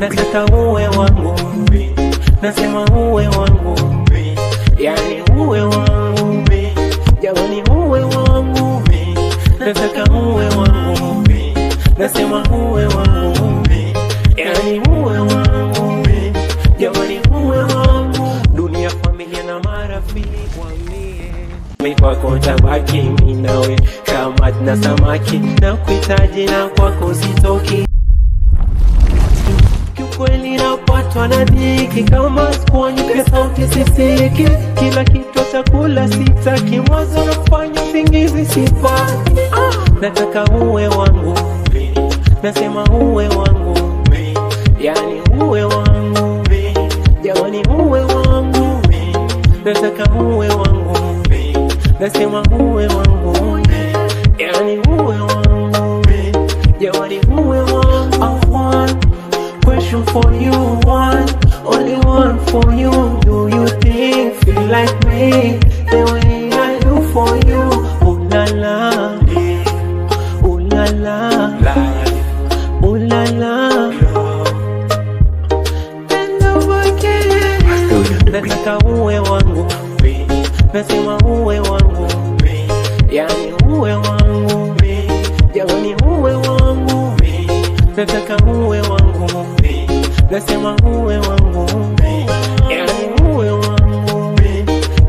Nataka uwe wangu, nasema uwe wangu, yani uwe wangu, jamani uwe wangu, nataka uwe wangu, nasema uwe wangu, yani uwe wangu, jamani uwe wangu, dunia, familia na marafiki wambie mi kwako tabaki mimi nawe kama na samaki. Na kuhitaji na kwako sitoki. Kiukweli napatwa na dhiki kama sikuoni pia sauti sisiki kila kitu chakula sitaki mwazo nafanya usingizi sipati. Nataka uwe wangu nasema uwe wangu yani uwe wangu jamani uwe wangu nataka uwe wangu nasema uwe wangu. Yani uwe wangu. Jamani uwe wangu. I want question for you one only one for you. Do you think feel like me? The way I do for you. Ooh la la ooh la la ooh la la And over again. nataka uwe wangu nasema uwe wangu yani uwe wangu jamani uwe wangu nataka uwe wangu nasema uwe wangu yani uwe wangu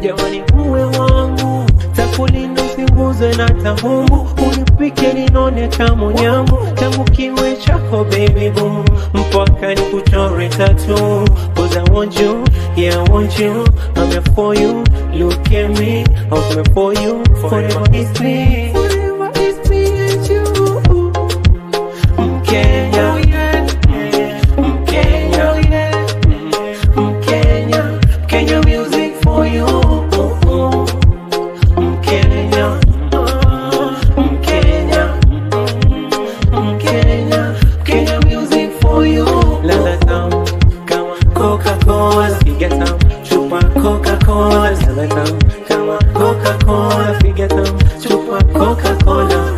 jamani uwe wangu takulinda usinguzwe na tahumbu unipike ninone kama nyambu tangu kiwe chako baby boom. Mpaka nikuchore tatu cause I want you yeah I want you. I'm here for you Look at me, I'll pray for you. Forever me. Forever is me and you. Music for you. Music for you. Coca-Cola reggaeton. Come Coca-Cola, figgeton, chupa Coca-Cola.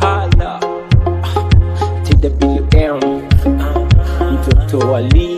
Holla, TWM, drop to.